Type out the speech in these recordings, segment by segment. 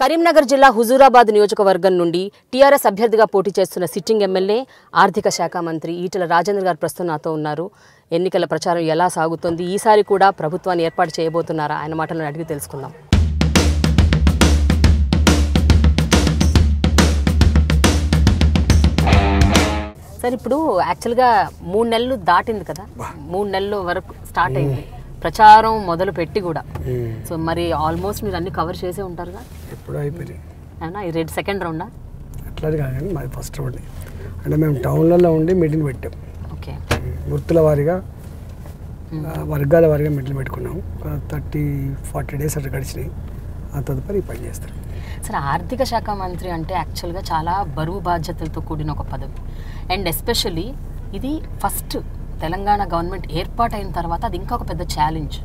కరీంనగర్ జిల్లా హుజూరాబాద్ నియోజకవర్గం నుండి టీఆర్ఎస్ అభ్యర్థిగా పోటీ చేస్తున్న సిట్టింగ్ ఎమ్మెల్యే ఆర్థిక శాఖ మంత్రి ఈటెల రాజేంద్ర గారు ప్రస్తుతం నాతో ఉన్నారు. ఎన్నికల ప్రచారం ఎలా సాగుతోంది? ఈసారి కూడా ప్రభుత్వాన్ని ఏర్పాటు చేయబోతున్నారా? ఆయన మాటలను అడిగి తెలుసుకుందాం. సార్ ఇప్పుడు యాక్చువల్గా మూడు నెలలు దాటింది కదా. మూడు నెలల వరకు స్టార్ట్ అయింది. ప్రచారం మొదలు పెట్టి కూడా సో మరి ఆల్మోస్ట్ మీరు అన్ని కవర్ చేసే ఉంటారుగా? ఎప్పుడో అయిపోయినాయి. రెడ్ సెకండ్ రౌండా? అట్లా కాదు కానీ మాది ఫస్ట్ రౌండ్. అంటే మేము టౌన్లలో ఉండి మీటింగ్ పెట్టాం. ఓకే. గుర్తుల వారీగా వర్గాల వారీగా మీటింగ్ పెట్టుకున్నాం. థర్టీ ఫార్టీ డేస్ అట్లా గడిచినాయి. ఆ తదుపరి పని చేస్తాం సరే ఆర్థిక శాఖ మంత్రి అంటే యాక్చువల్గా చాలా బరువు బాధ్యతలతో కూడిన ఒక పదవి. అండ్ ఎస్పెషల్లీ ఇది ఫస్ట్ తెలంగాణ గవర్నమెంట్ ఏర్పాటైన తర్వాత అది ఇంకా ఒక పెద్ద challenge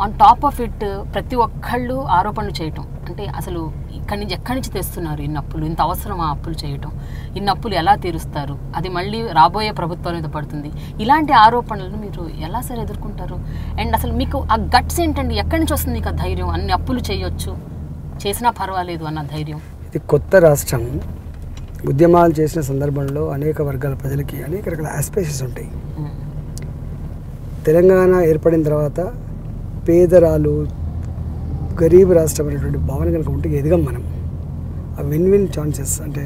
on top of it ప్రతి ఒక్కళ్ళు ఆరోపణలు చేయటం. అంటే అసలు ఇక్కడి నుంచి ఎక్కడి నుంచి తెస్తున్నారు ఇన్ని అప్పులు? ఇంత అవసరం ఆ అప్పులు చేయటం? ఇన్ని అప్పులు ఎలా తీరుస్తారు? అది మళ్ళీ రాబోయే ప్రభుత్వం మీద పడుతుంది. ఇలాంటి ఆరోపణలను మీరు ఎలా సరే ఎదుర్కొంటారు? అండ్ అసలు మీకు ఆ గట్స్ ఏంటండి? ఎక్కడి నుంచి వస్తుంది మీకు ఆ ధైర్యం? అన్ని అప్పులు చేయొచ్చు. చేసినా పర్వాలేదు అన్న ధైర్యం. ఇది కొత్త రాష్ట్రం. ఉద్యమాలు చేసిన సందర్భంలో అనేక వర్గాల ప్రజలకి అనేక రకాల ఆస్పేషన్స్ ఉంటాయి. తెలంగాణ ఏర్పడిన తర్వాత పేదరాలు గరీబ్ రాష్ట్రం అనేటువంటి భావన కనుక ఉంటే ఎదిగాం మనం. ఆ విన్ విన్ ఛాన్సెస్ అంటే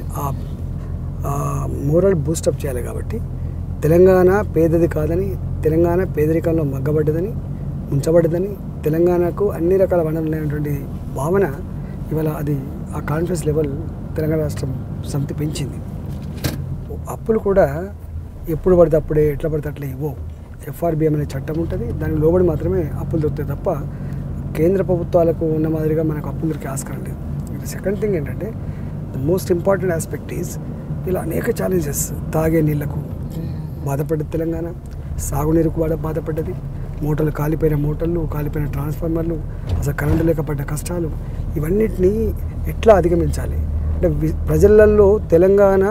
ఆ మోరల్ బూస్టప్ చేయాలి కాబట్టి తెలంగాణ పేదది కాదని తెలంగాణ పేదరికంలో మగ్గబడ్డదని ఉంచబడ్డదని తెలంగాణకు అన్ని రకాల వనరులైనటువంటి భావన ఇవాళ అది ఆ కాన్ఫిడెన్స్ లెవెల్ తెలంగాణ రాష్ట్రం సంతి పెంచింది. అప్పులు కూడా ఎప్పుడు పడితే అప్పుడే ఎట్లా పడితే అట్లా ఇవ్వవు. ఎఫ్ఆర్బిఎం అనే చట్టం ఉంటుంది. దానికి లోబడి మాత్రమే అప్పులు దొరుకుతాయి తప్ప కేంద్ర ప్రభుత్వాలకు ఉన్న మాదిరిగా మనకు అప్పులు దొరికే ఆస్కారం లేదు. సెకండ్ థింగ్ ఏంటంటే the most important aspect is ఇలా అనేక ఛాలెంజెస్ తాగే నీళ్ళకు బాధపడ్డది తెలంగాణ. సాగునీరుకు కూడా బాధపడ్డది. మూటలు కాలిపోయిన మూటలు కాలిపోయిన ట్రాన్స్ఫార్మర్లు అసలు కరెంటు లేకపడ్డ కష్టాలు ఇవన్నిటినీ ఎట్లా అధిగమించాలి? అంటే ప్రజలల్లో తెలంగాణ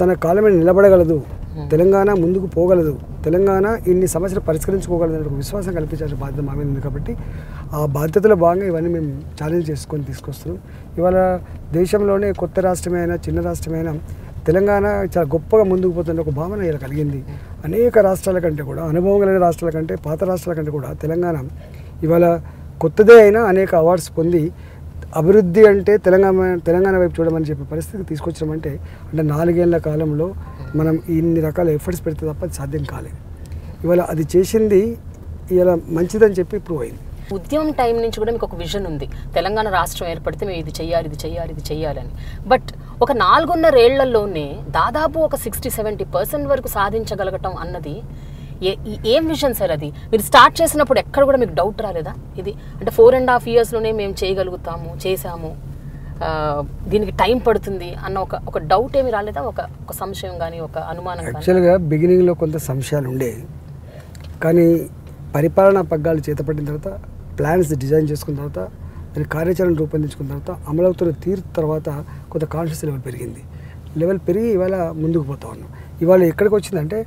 తన కాలం మీద నిలబడగలదు. తెలంగాణ ముందుకు పోగలదు. తెలంగాణ ఇన్ని సమస్యలు పరిష్కరించుకోగలదు అనే ఒక విశ్వాసం కల్పించాల్సిన బాధ్యత మా మీద ఉంది కాబట్టి ఆ బాధ్యతలో భాగంగా ఇవన్నీ మేము ఛాలెంజ్ చేసుకొని తీసుకొస్తున్నాం. ఇవాళ దేశంలోనే కొత్త రాష్ట్రమైనా చిన్న రాష్ట్రమైనా తెలంగాణ చాలా గొప్పగా ముందుకు పోతున్న ఒక భావన ఇలా కలిగింది. అనేక రాష్ట్రాల కంటే కూడా అనుభవం కలిగిన రాష్ట్రాల కంటే పాత రాష్ట్రాల కంటే కూడా తెలంగాణ ఇవాళ కొత్తదే అయినా అనేక అవార్డ్స్ పొంది అభివృద్ధి అంటే తెలంగాణ తెలంగాణ వైపు చూడమని చెప్పే పరిస్థితికి తీసుకొచ్చామంటే అంటే నాలుగేళ్ళ కాలంలో మనం ఇన్ని రకాల ఎఫర్ట్స్ పెడితే తప్ప అది సాధ్యం కాలేదు. ఇవాళ అది చేసింది ఇలా మంచిదని చెప్పి ప్రూవ్ అయింది. ఉద్యమం టైం నుంచి కూడా మీకు ఒక విజన్ ఉంది. తెలంగాణ రాష్ట్రం ఏర్పడితే మేము ఇది చేయాలి ఇది చెయ్యాలి ఇది చేయాలని. బట్ ఒక నాలుగున్నరేళ్ళలోనే దాదాపు ఒక సిక్స్టీ సెవెంటీ పర్సెంట్ వరకు సాధించగలగటం అన్నది ఏ ఈ- ఏం విజన్ సార్ అది? మీరు స్టార్ట్ చేసినప్పుడు ఎక్కడ కూడా మీకు డౌట్ రాలేదా? ఇది అంటే ఫోర్ అండ్ హాఫ్ ఇయర్స్లోనే మేము చేయగలుగుతాము చేసాము దీనికి టైం పడుతుంది అన్న ఒక ఒక డౌట్ ఏమి రాలేదా? ఒక ఒక సంశయం కానీ ఒక అనుమానం యాక్చువల్గా బిగినింగ్లో కొంత సంశయాలు ఉండేవి కానీ పరిపాలనా పగ్గాలు చేతపట్టిన తర్వాత ప్లాన్స్ డిజైన్ చేసుకున్న తర్వాత దాని కార్యాచరణ రూపొందించుకున్న తర్వాత అమలవుతున్న తీరు తర్వాత కొంత కాన్షియస్ లెవెల్ పెరిగింది. లెవెల్ పెరిగి ఇవాళ ముందుకు పోతా ఉన్నాం. ఇవాళ ఎక్కడికి వచ్చిందంటే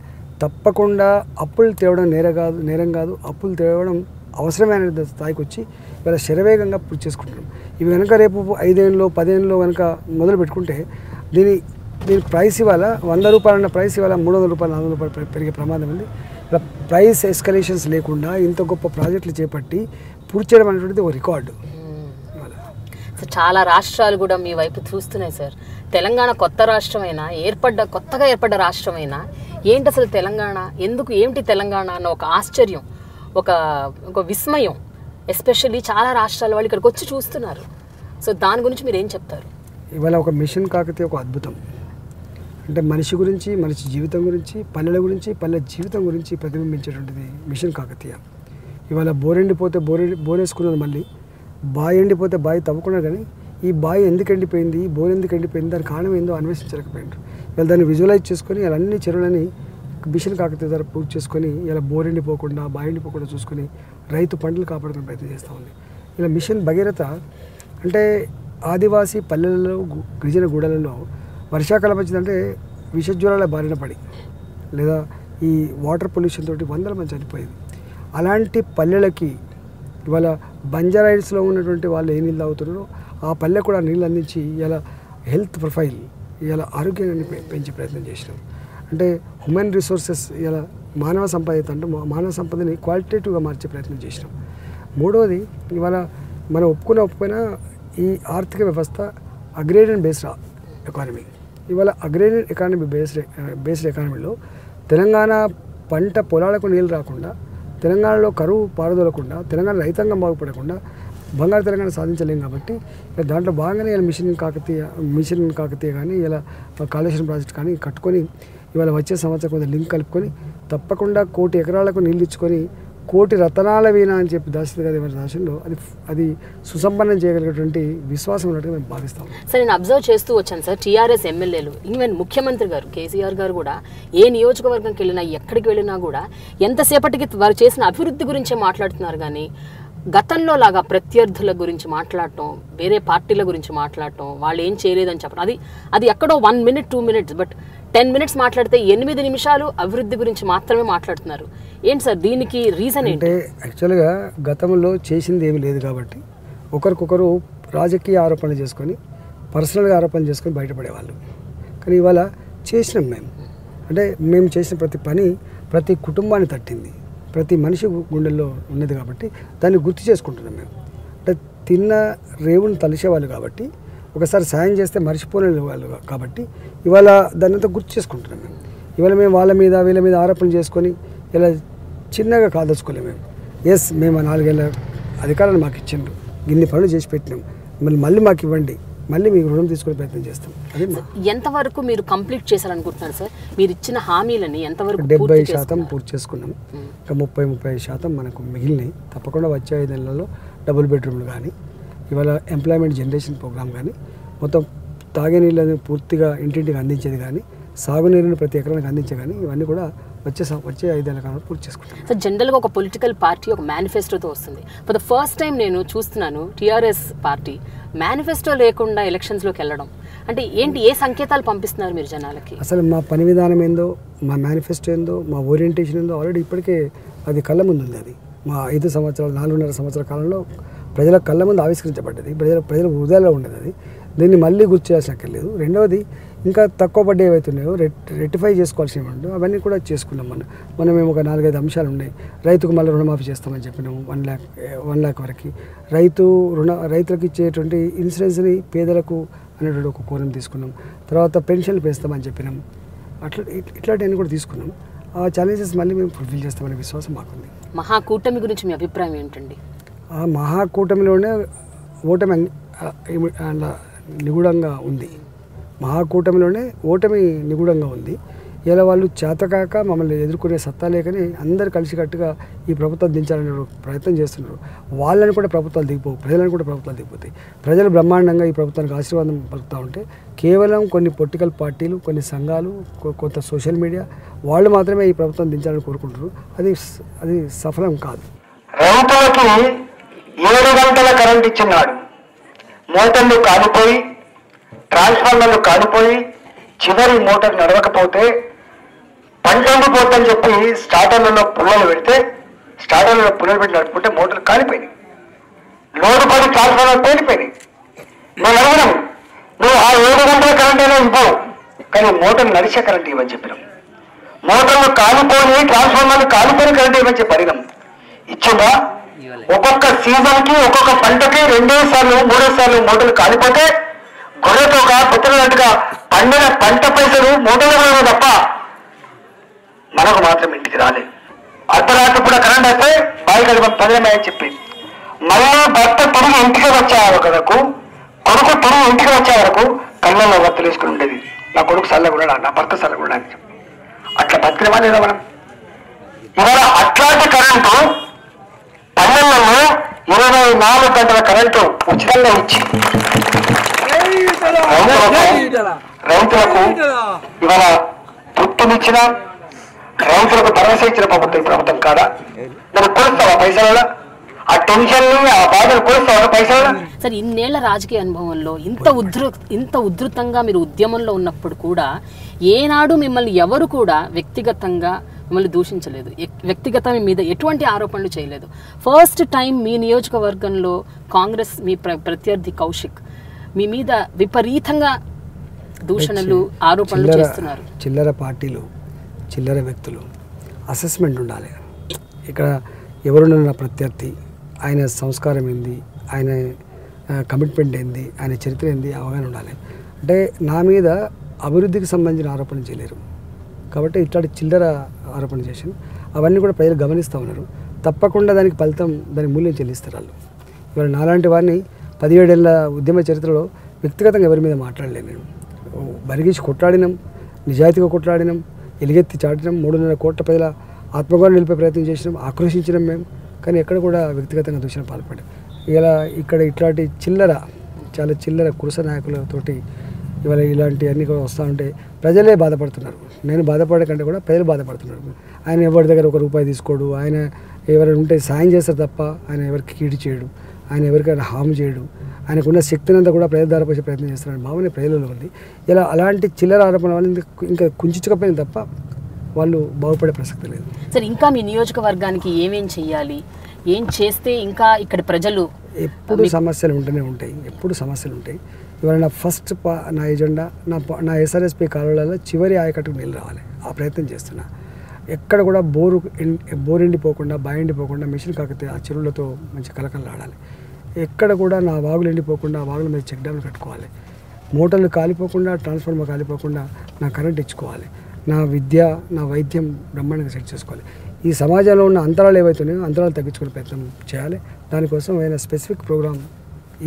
తప్పకుండా అప్పులు తేవడం నేర కాదు నేరం కాదు. అప్పులు తేవడం అవసరమైన స్థాయికి వచ్చి ఇవాళ శరవేగంగా పూర్తి చేసుకుంటున్నాం. ఇవి కనుక రేపు ఐదేళ్ళలో పదేళ్ళలో కనుక మొదలు పెట్టుకుంటే దీని దీని ప్రైస్ ఇవాళ వంద రూపాయలన్న ప్రైస్ ఇవాళ మూడు వందల రూపాయలు నాలుగు వందల రూపాయలు పెరిగే ప్రమాదం ఉంది. ఇలా ప్రైస్ ఎస్కలేషన్స్ లేకుండా ఇంత గొప్ప ప్రాజెక్టులు చేపట్టి పూర్తి చేయడం అనేటువంటిది ఒక రికార్డు. సో చాలా రాష్ట్రాలు కూడా మీ వైపు చూస్తున్నాయి సార్. తెలంగాణ కొత్త రాష్ట్రమైనా? ఏర్పడ్డ కొత్తగా ఏర్పడ్డ రాష్ట్రమైనా? ఏంటి అసలు తెలంగాణ? ఎందుకు ఏమిటి తెలంగాణ అన్న ఒక ఆశ్చర్యం ఒక ఒక విస్మయం. ఎస్పెషల్లీ చాలా రాష్ట్రాల వాళ్ళు ఇక్కడికి వచ్చి చూస్తున్నారు. సో దాని గురించి మీరు ఏం చెప్తారు? ఇవాళ ఒక మిషన్ కాకతే ఒక అద్భుతం. అంటే మనిషి గురించి మనిషి జీవితం గురించి పల్లెల గురించి పల్లె జీవితం గురించి ప్రతిబింబించేటువంటిది మిషన్ కాకతీయ. ఇవాళ బోరెండిపోతే బోరె బోరేసుకున్నది మళ్ళీ. బావి ఎండిపోతే బావి తవ్వుకున్నారు కానీ ఈ బావి ఎందుకు ఎండిపోయింది? ఈ బోర్ ఎందుకు ఎండిపోయింది? దాని కారణం ఏందో అన్వేషించలేకపోయినారు. వీళ్ళు దాన్ని విజువలైజ్ చేసుకొని ఇలా అన్ని చెరువులని మిషన్ కాకతీయ ద్వారా పూర్తి చేసుకొని ఇలా బోర్ ఎండిపోకుండా బావి ఎండిపోకుండా చూసుకొని రైతు పంటలు కాపాడుకునే ప్రయత్నం చేస్తూ ఉంది. ఇలా మిషన్ భగీరథ అంటే ఆదివాసీ పల్లెలలో గిరిజన గూడలలో వర్షాకాలం వచ్చిందంటే విషజ్వరాల బారిన పడి లేదా ఈ వాటర్ పొల్యూషన్ తోటి వందల మంది చనిపోయేది. అలాంటి పల్లెలకి ఇవాళ బంజారాయిడ్స్లో ఉన్నటువంటి వాళ్ళు ఏ నీళ్ళు తాగుతున్నారో ఆ పల్లె కూడా నీళ్ళు అందించి ఇలా హెల్త్ ప్రొఫైల్ ఇలా ఆరోగ్యాన్ని పెంచే ప్రయత్నం చేసినాం. అంటే హ్యూమన్ రిసోర్సెస్ ఇలా మానవ సంపద అంటే మానవ సంపదని క్వాలిటేటివ్గా మార్చే ప్రయత్నం చేసినాం. మూడవది ఇవాళ మనం ఒప్పుకున్న ఒప్పుకున్న ఈ ఆర్థిక వ్యవస్థ అగ్రేరియన్ బేస్డ్ ఎకానమీ. ఇవాళ అగ్రేరియన్ ఎకానమీ బేస్డ్ బేస్డ్ ఎకానమీలో తెలంగాణ పంట పొలాలకు నీళ్ళు రాకుండా తెలంగాణలో కరువు పారుదలకుండా తెలంగాణ రైతాంగం బాగుపడకుండా బంగారు తెలంగాణ సాధించలేం కాబట్టి దాంట్లో భాగంగానే ఇలా మిషన్ కాకతీయ మిషన్ కాకతీయ కానీ ఇలా కాళేశ్వరం ప్రాజెక్ట్ కానీ కట్టుకొని ఇవాళ వచ్చే సంవత్సరం కొంత లింక్ కలుపుకొని తప్పకుండా కోటి ఎకరాలకు నీళ్ళు ఇచ్చుకొని కోటి రతనాల వీణ అని చెప్పి దాశరథి గారి రాశంలో అది అది సుసంపన్నం చేయగలిగేటువంటి విశ్వాసం ఉన్నట్టుగా మేము భావిస్తాం. సార్ నేను అబ్జర్వ్ చేస్తూ వచ్చాను సార్ టీఆర్ఎస్ ఎమ్మెల్యేలు ఈవెన్ ముఖ్యమంత్రి గారు కేసీఆర్ గారు కూడా ఏ నియోజకవర్గంకి వెళ్ళినా ఎక్కడికి వెళ్ళినా కూడా ఎంతసేపటికి వారు చేసిన అభివృద్ధి గురించే మాట్లాడుతున్నారు కానీ గతంలో లాగా ప్రత్యర్థుల గురించి మాట్లాడటం వేరే పార్టీల గురించి మాట్లాడటం వాళ్ళు ఏం చేయలేదని చెప్పడం. అది అది ఎక్కడో one minute two minutes but ten minutes మాట్లాడితే ఎనిమిది నిమిషాలు అభివృద్ధి గురించి మాత్రమే మాట్లాడుతున్నారు. ఏంటి సార్ దీనికి రీజన్ ఏంటి? యాక్చువల్గా గతంలో చేసింది ఏమీ లేదు కాబట్టి ఒకరికొకరు రాజకీయ ఆరోపణలు చేసుకొని పర్సనల్గా ఆరోపణలు చేసుకొని బయటపడేవాళ్ళు. కానీ ఇవాళ చేసినాం మేము. అంటే మేము చేసిన ప్రతి పని ప్రతి కుటుంబాన్ని తట్టింది. ప్రతి మనిషి గుండెల్లో ఉన్నది కాబట్టి దాన్ని గుర్తు చేసుకుంటున్నాం మేము. అంటే తిన్న రేవుని తలిసేవాళ్ళు కాబట్టి ఒకసారి సాయం చేస్తే మర్చిపోలే వాళ్ళు కాబట్టి ఇవాళ దాన్ని అంతా గుర్తు చేసుకుంటున్నాం మేము. ఇవాళ మేము వాళ్ళ మీద వీళ్ళ మీద ఆరోపణలు చేసుకొని ఇలా చిన్నగా కాదలుచుకోలేము మేము. ఎస్ మేము ఆ నాలుగేళ్ళ అధికారాన్ని మాకు ఇచ్చిండ్రు. ఇన్ని పనులు చేసి పెట్టినాం. మళ్ళీ మళ్ళీ మాకు ఇవ్వండి. మళ్ళీ మీకు రుణం తీసుకునే ప్రయత్నం చేస్తాం. అది ఎంతవరకు మీరు కంప్లీట్ చేశారనుకుంటున్నారు సార్? మీరు ఇచ్చిన హామీలని ఎంతవరకు డెబ్బై శాతం? పూర్తి చేసుకున్నాం. ఇంకా ముప్పై ముప్పై శాతం మనకు మిగిలినాయి. తప్పకుండా వచ్చే ఐదు నెలల్లో డబుల్ బెడ్రూమ్లు కానీ ఇవాళ ఎంప్లాయ్మెంట్ జనరేషన్ ప్రోగ్రామ్ కానీ మొత్తం తాగే నీళ్ళని పూర్తిగా ఇంటింటికి అందించేది కానీ సాగునీరుని ప్రతి ఎకరానికి అందించే కానీ ఇవన్నీ కూడా వచ్చే వచ్చే ఐదేళ్ళ కాలంలో పూర్తి చేసుకుంటాం. సో జనరల్గా ఒక పొలిటికల్ పార్టీ ఒక మేనిఫెస్టోతో వస్తుంది. ఫర్ ద ఫస్ట్ టైం నేను చూస్తున్నాను టీఆర్ఎస్ పార్టీ. మేనిఫెస్టో లేకుండా ఎలక్షన్స్లోకి వెళ్ళడం. అంటే ఏంటి ఏ సంకేతాలు పంపిస్తున్నారు మీరు జనాలకి? అసలు మా పని విధానం ఏందో మా మేనిఫెస్టో ఏందో మా ఓరియంటేషన్ ఏందో ఆల్రెడీ ఇప్పటికే అది కళ్ళ ముందు ఉంది అది. మా ఐదు సంవత్సరాలు నాలుగున్నర సంవత్సరాల కాలంలో ప్రజల కళ్ళ ముందు ఆవిష్కరించబడ్డది. ప్రజల ప్రజల హృదయాల్లో ఉండేది అది. దీన్ని మళ్ళీ గుర్తు చేయాల్సిన అక్కర్లేదు. రెండవది ఇంకా తక్కువ పడ్డ ఏవైతున్నాయో రెట్ రెక్టిఫై చేసుకోవాల్సినవి ఉండవు అవన్నీ కూడా చేసుకున్నాం మనం. మనం మేము ఒక నాలుగైదు అంశాలు ఉన్నాయి. రైతుకు మళ్ళీ రుణమాఫీ చేస్తామని చెప్పినాము వన్ ల్యాక్ వన్ ల్యాక్ వరకు. రైతు రుణ రైతులకు ఇచ్చేటువంటి ఇన్సూరెన్స్ని పేదలకు అనేటువంటి ఒక కోణం తీసుకున్నాం. తర్వాత పెన్షన్లు పెంచుతామని చెప్పినాం అట్లా ఇట్- ఇట్లాంటివన్నీ కూడా తీసుకున్నాం. ఆ ఛాలెంజెస్ మళ్ళీ మేము ఫుల్ఫిల్ చేస్తామనే విశ్వాసం మాకుంది. మహాకూటమి గురించి మీ అభిప్రాయం ఏంటండి? ఆ మహాకూటమిలోనే ఓటమి అలా నిగూఢంగా ఉంది. మహాకూటమిలోనే ఓటమి నిగూఢంగా ఉంది. ఇలా వాళ్ళు చేతకాక మమ్మల్ని ఎదుర్కొనే సత్తా లేకని అందరు కలిసికట్టుగా ఈ ప్రభుత్వం దించాలని ప్రయత్నం చేస్తున్నారు. వాళ్ళని కూడా ప్రభుత్వాలు దిగిపోవు ప్రజలను కూడా ప్రభుత్వాలు దిగిపోతాయి. ప్రజలు బ్రహ్మాండంగా ఈ ప్రభుత్వానికి ఆశీర్వాదం పలుకుతూ ఉంటే కేవలం కొన్ని పొలిటికల్ పార్టీలు కొన్ని సంఘాలు కొంత సోషల్ మీడియా వాళ్ళు మాత్రమే ఈ ప్రభుత్వం దించాలని కోరుకుంటున్నారు. అది అది సఫలం కాదు. రైతులకి ఏడు గంటల కరెంట్ ఇచ్చినాడు. మోటార్లు కాలిపోయి ట్రాన్స్ఫార్మర్లు కాలిపోయి చివరి మోటార్ నడవకపోతే పంట ఎండిపోతుందని చెప్పి స్టార్టర్లలో పుల్లలు పెడితే స్టార్టర్లలో పుల్లలు పెట్టి నడుపుకుంటే మోటార్లు కాలిపోయినాయి లోడు పడి ట్రాన్స్ఫార్మర్ పేలిపోయినాయి. మేము అడగడం నువ్వు ఆ ఏడు గంటల కరెంట్ అయినా ఇవ్వు కానీ మోటార్ నడిచే కరెంట్ ఇవ్వని చెప్పినాం. మోటార్లు కాలిపోయి ట్రాన్స్ఫార్మర్లు కాలిపోయిన కరెంట్ ఇవ్వని చెప్పి అడిగాం. ఇచ్చిందా? ఒక్కొక్క సీజన్కి ఒక్కొక్క పంటకి రెండో సార్లు మూడో సార్లు మోటార్లు కాలిపోతే గొర్రెతో ఒక పండిన పంట పైసలు మూటలు తప్ప మనకు మాత్రం ఇంటికి రాలేదు అర్ధరాత్రి కూడా కరెంట్ అయితే బావి కడప పదిలమని చెప్పి. మళ్ళీ భర్త తిరిగి ఇంటికి వచ్చే వరకు కొడుకు తిరిగి ఇంటికి వచ్చే వరకు కళ్ళల్లో వత్తులు వేసుకుని ఉండేది. నా కొడుకు చల్లగుడా నా భర్త చల్లగుడా అని చెప్పి. అట్లా బతికినమా లేదా మనం? ఇవాళ అట్లాంటి కరెంటు పల్లెల్లో ఇరవై నాలుగు గంటల కరెంటు ఉచితంగా ఇచ్చి. రైతులకు రైతులకు ఇవాళ పుట్టునిచ్చిన రైతులకు భరోసా ఇచ్చిన ప్రభుత్వం ప్రభుత్వం కాదా? దాన్ని కొలుస్తావా పైసల ఆ టెన్షన్ ఆ బాధను కొలుస్తావా పైసల సార్ ఇన్నేళ్ళ రాజకీయ అనుభవంలో ఇంత ఉధృ ఇంత ఉధృతంగా మీరు ఉద్యమంలో ఉన్నప్పుడు కూడా ఏనాడు మిమ్మల్ని ఎవరు కూడా వ్యక్తిగతంగా మిమ్మల్ని దూషించలేదు. వ్యక్తిగత మీద ఎటువంటి ఆరోపణలు చేయలేదు. ఫస్ట్ టైం మీ నియోజకవర్గంలో కాంగ్రెస్ మీ ప్ర ప్రత్యర్థి కౌశిక్ మీ మీద విపరీతంగా దూషణలు ఆరోపణలు చిల్లర చేస్తున్నారు. చిల్లర పార్టీలు చిల్లర వ్యక్తులు అసెస్మెంట్ ఉండాలి. ఇక్కడ ఎవరున్న ప్రత్యర్థి ఆయన సంస్కారం ఏంది ఆయన కమిట్మెంట్ ఏంది ఆయన చరిత్ర ఏంది అవగాహన ఉండాలి. అంటే నా మీద అభివృద్ధికి సంబంధించిన ఆరోపణ చేయలేరు. కాబట్టి ఇట్లాంటి చిల్లర ఆరోపణ చేసి అవన్నీ కూడా ప్రజలు గమనిస్తూ ఉన్నారు. తప్పకుండా దానికి ఫలితం దానికి మూల్యం చెల్లిస్తారు వాళ్ళు. ఇవాళ నాలాంటి వారిని పదిహేడేళ్ళ ఉద్యమ చరిత్రలో వ్యక్తిగతంగా ఎవరి మీద మాట్లాడలేను నేను. బరిగించి కొట్లాడినాం నిజాయితీగా కొట్లాడినాం ఎలుగెత్తి చాటినాం మూడున్నర కోట్ల ప్రజల ఆత్మగౌరవం నిలిపే ప్రయత్నం చేసినాం ఆక్రోశించినాం మేము. కానీ ఎక్కడ కూడా వ్యక్తిగతంగా దూషణ పాల్పడ్డాం. ఇలా ఇక్కడ ఇట్లాంటి చిల్లర చాలా చిల్లర కురుస నాయకులతోటి ఇవాళ ఇలాంటి అన్నీ కూడా వస్తూ ఉంటే ప్రజలే బాధపడుతున్నారు. నేను బాధపడే కంటే కూడా ప్రజలు బాధపడుతున్నారు. ఆయన ఎవరి దగ్గర ఒక రూపాయి తీసుకోడు ఆయన ఎవరైనా ఉంటే సాయం చేస్తారు తప్ప ఆయన ఎవరికి కీడు చేయడు. ఆయన ఎవరికైనా హామ్ చేయడు. ఆయనకున్న శక్తిని అంతా కూడా ప్రజల దారిపోసే ప్రయత్నం చేస్తున్నాడు. భావన ప్రజలలో ఉంది. ఇలా అలాంటి చిల్లర ఆరోపణ వల్ల ఇంకా కుంచుకపోయింది తప్ప వాళ్ళు బాగుపడే ప్రసక్తి లేదు. సరే ఇంకా మీ నియోజకవర్గానికి ఏమేం చెయ్యాలి? ఏం చేస్తే ఇంకా ఇక్కడ ప్రజలు ఎప్పుడు సమస్యలు ఉంటూనే ఉంటాయి. ఎప్పుడు సమస్యలు ఉంటాయి. ఇవాళ నా ఫస్ట్ పా నా ఎజెండా నా నా ఎస్ఆర్ఎస్పి కాలువలలో చివరి ఆయకట్టుకు నీళ్ళు రావాలి. ఆ ప్రయత్నం చేస్తున్నా. ఎక్కడ కూడా బోరు ఎన్- బోర్ ఎండిపోకుండా బావి ఎండిపోకుండా మిషన్ కాకపోతే ఆ చెరువులతో మంచి కలకలు ఆడాలి ఎక్కడ కూడా నా వాగులు ఎండిపోకుండా వాగుల మీద చెక్ డ్యామ్లు కట్టుకోవాలి. మోటార్లు కాలిపోకుండా ట్రాన్స్ఫార్మర్ కాలిపోకుండా నా కరెంట్ ఇచ్చుకోవాలి నా విద్య నా వైద్యం బ్రహ్మాండంగా సెట్ చేసుకోవాలి. ఈ సమాజంలో ఉన్న అంతరాలు ఏవైతున్నాయో అంతరాలు తగ్గించుకునే ప్రయత్నం చేయాలి. దానికోసం ఆయన స్పెసిఫిక్ ప్రోగ్రామ్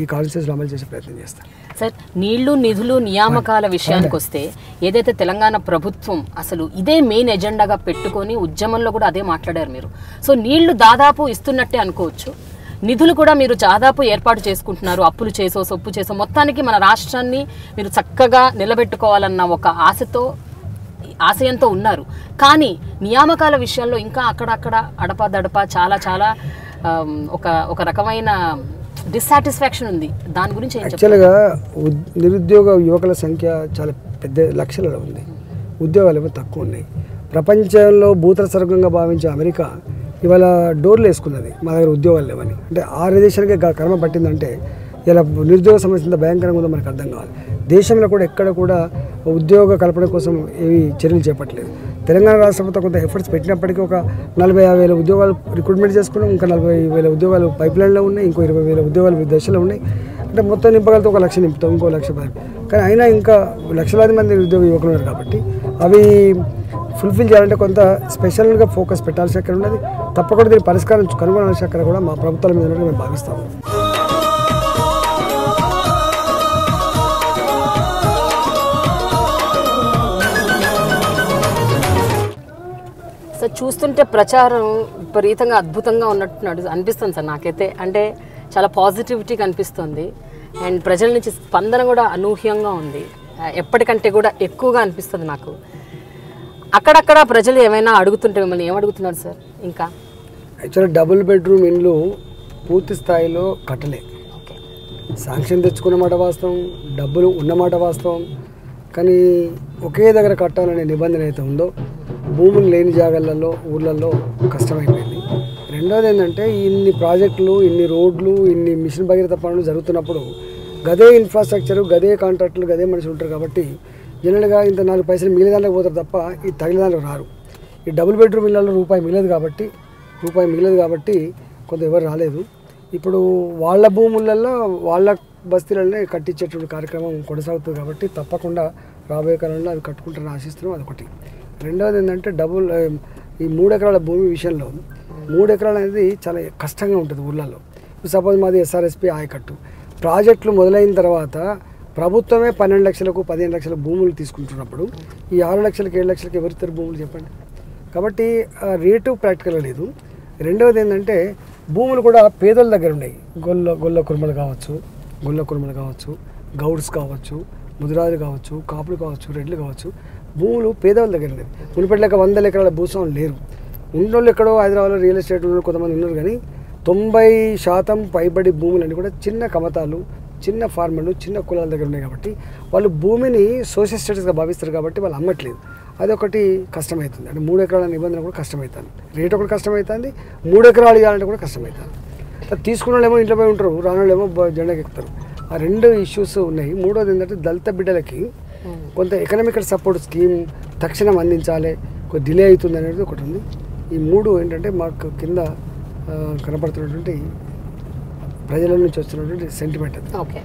ఈ కాన్స్టిట్యూన్సీలో అమలు చేసే ప్రయత్నం చేస్తాను సార్ నీళ్ళు నిధులు నియామకాల విషయానికి వస్తే ఏదైతే తెలంగాణ ప్రభుత్వం అసలు ఇదే మెయిన్ ఎజెండాగా పెట్టుకొని ఉద్యమంలో కూడా అదే మాట్లాడారు మీరు. సో నీళ్ళు దాదాపు ఇస్తున్నట్టే అనుకోవచ్చు. నిధులు కూడా మీరు దాదాపు ఏర్పాటు చేసుకుంటున్నారు. అప్పులు చేసో సొప్పు చేసో. మొత్తానికి మన రాష్ట్రాన్ని మీరు చక్కగా నిలబెట్టుకోవాలన్న ఒక ఆశతో ఆశయంతో ఉన్నారు. కానీ నియామకాల విషయాల్లో ఇంకా అక్కడక్కడ అడపదడప చాలా చాలా ఒక ఒక రకమైన డిస్సాటిస్ఫాక్షన్ ఉంది. దాని గురించి యాక్చువల్గా ఉద్- నిరుద్యోగ యువకుల సంఖ్య చాలా పెద్ద లక్షలలో ఉంది. ఉద్యోగాలు ఏమో తక్కువ ఉన్నాయి. ప్రపంచంలో భూతల స్వర్గంగా భావించే అమెరికా ఇవాళ డోర్లు వేసుకున్నది మా దగ్గర ఉద్యోగాలు లేవని. అంటే ఆ దేశాలకే గా- కర్మ పట్టిందంటే ఇలా నిరుద్యోగ సమస్య ఎంత భయంకరంగా ఉందో మనకు అర్థం కావాలి. దేశంలో కూడా ఎక్కడ కూడా ఉద్యోగ కల్పన కోసం ఏవి చర్యలు చేపట్టలేదు. తెలంగాణ రాష్ట్ర ప్రభుత్వం కొంత ఎఫర్ట్స్ పెట్టినప్పటికీ ఒక నలభై యాభై వేల ఉద్యోగాలు రిక్రూట్మెంట్ చేసుకున్నాం ఇంకా నలభై వేల ఉద్యోగాలు పైప్ లైన్లో ఉన్నాయి ఇంకో ఇరవై వేల ఉద్యోగాలు దశలో ఉన్నాయి. అంటే మొత్తం నింపగలితే ఒక లక్ష నింపుతాం ఇంకో లక్ష కానీ అయినా ఇంకా లక్షలాది మంది ఉద్యోగ యువకులు ఉన్నారు కాబట్టి అవి ఫుల్ఫిల్ చేయాలంటే కొంత స్పెషల్గా ఫోకస్ పెట్టాల్సి అక్కడ ఉన్నది. తప్పకుండా దీని పరిష్కారం కనుగొనాల్సి అక్కడ కూడా మా ప్రభుత్వాల మీద మేము భావిస్తాము. సార్ చూస్తుంటే ప్రచారం విపరీతంగా అద్భుతంగా ఉన్నట్టు అనిపిస్తుంది సార్ నాకైతే. అంటే చాలా పాజిటివిటీ కనిపిస్తుంది. అండ్ ప్రజల నుంచి స్పందన కూడా అనూహ్యంగా ఉంది. ఎప్పటికంటే కూడా ఎక్కువగా అనిపిస్తుంది నాకు. అక్కడక్కడ ప్రజలు ఏమైనా అడుగుతుంటే మిమ్మల్ని ఏం అడుగుతున్నారు సార్? ఇంకా? యాక్చువల్గా డబుల్ బెడ్రూమ్ ఇండ్లు పూర్తి స్థాయిలో కట్టలే. శాంక్షన్ తెచ్చుకున్న మాట వాస్తవం డబ్బులు ఉన్నమాట వాస్తవం. కానీ ఒకే దగ్గర కట్టాలనే నిబంధన అయితే ఉందో భూములు లేని జాగాలలో ఊర్లలో కష్టమైపోయింది. రెండోది ఏంటంటే ఇన్ని ప్రాజెక్టులు ఇన్ని రోడ్లు ఇన్ని మిషన్ భగీరథ పనులు జరుగుతున్నప్పుడు గదే ఇన్ఫ్రాస్ట్రక్చర్ గదే కాంట్రాక్టులు గదే మనుషులు ఉంటారు కాబట్టి జనరల్గా ఇంత నాలుగు పైసలు మిగిలిన పోతారు తప్ప ఈ తగిలిన దాంట్లో రారు. ఈ డబుల్ బెడ్రూమ్ ఇళ్ళలో రూపాయి మిగలదు కాబట్టి రూపాయి మిగిలేదు కాబట్టి కొంత ఎవరు రాలేదు. ఇప్పుడు వాళ్ళ భూములలో వాళ్ళ బస్తీలనే కట్టించేటువంటి కార్యక్రమం కొనసాగుతుంది కాబట్టి తప్పకుండా రాబోయే కాలంలో అవి కట్టుకుంటారని ఆశిస్తున్నాం అదొకటి. రెండవది ఏంటంటే డబుల్ ఈ మూడు ఎకరాల భూమి విషయంలో మూడు ఎకరాలు అనేది చాలా కష్టంగా ఉంటుంది ఊళ్ళల్లో సపోజ్ మాది ఎస్ఆర్ఎస్పి ఆయకట్టు. ప్రాజెక్టులు మొదలైన తర్వాత ప్రభుత్వమే పన్నెండు లక్షలకు పదిహేను లక్షల భూములు తీసుకుంటున్నప్పుడు ఈ ఆరు లక్షలకి ఏడు లక్షలకి ఎవరిస్తారు భూములు చెప్పండి? కాబట్టి ఆ రేటు ప్రాక్టికల్గా లేదు. రెండవది ఏంటంటే భూములు కూడా పేదల దగ్గర ఉన్నాయి. గొల్ల గొల్ల కురుమలు కావచ్చు గొల్ల కురుమలు కావచ్చు గౌడ్స్ కావచ్చు ముదిరాజులు కావచ్చు కాపులు కావచ్చు రెడ్లు కావచ్చు భూములు పేదవాళ్ళ దగ్గర ఉన్నాయి. మునిపట్లేక వందల ఎకరాల భూస్వాములు లేరు. ఉన్నోళ్ళు ఎక్కడో హైదరాబాద్లో రియల్ ఎస్టేట్ ఉన్న కొంతమంది ఉన్నారు కానీ తొంభై శాతం పైబడి భూములన్నీ కూడా చిన్న కమతాలు చిన్న ఫార్మర్లు చిన్న కులాల దగ్గర ఉన్నాయి కాబట్టి వాళ్ళు భూమిని సోషల్ స్టేటస్గా భావిస్తారు కాబట్టి వాళ్ళు అమ్మట్లేదు. అదొకటి కష్టమవుతుంది అంటే మూడు ఎకరాల నిబంధన కూడా కష్టమవుతుంది రేట్ ఒకటి కష్టమవుతుంది మూడు ఎకరాలు ఇవ్వాలంటే కూడా కష్టమవుతుంది అది తీసుకున్న వాళ్ళేమో ఇంట్లో పోయి ఉంటారు రాని వాళ్ళేమో బ- జెండాకి ఎక్కుతారు. ఆ రెండు ఇష్యూస్ ఉన్నాయి. మూడోది ఏంటంటే దళిత బిడ్డలకి కొంత ఎకనామికల్ సపోర్ట్ స్కీమ్ తక్షణం అందించాలి కొంచెం డిలే అవుతుంది అనేది ఒకటి ఉంది. ఈ మూడు ఏంటంటే మాకు కింద కనపడుతున్నటువంటి ప్రజల నుంచి వస్తున్నటువంటి సెంటిమెంట్ అది. ఓకే